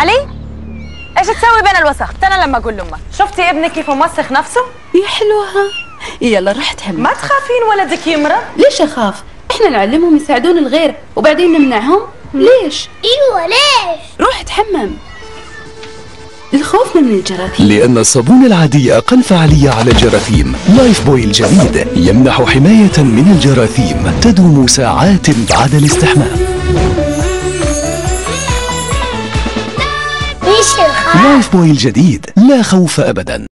علي؟ إيش تسوي بين الوسخ أنا لما أقول لأمك. شفتي ابنك كيف موسخ نفسه؟ يا حلوها. يلا روح تحمم ما تخافين ولدك يمرض ليش أخاف؟ إحنا نعلمهم يساعدون الغير وبعدين نمنعهم. ليش؟ إيوه ليش؟ روح تحمم. الخوف من الجراثيم. لأن الصابون العادي أقل فعالية على الجراثيم. Lifebuoy الجديد يمنح حماية من الجراثيم تدوم ساعات بعد الاستحمام. لايف بوي الجديد. لا خوف أبدا.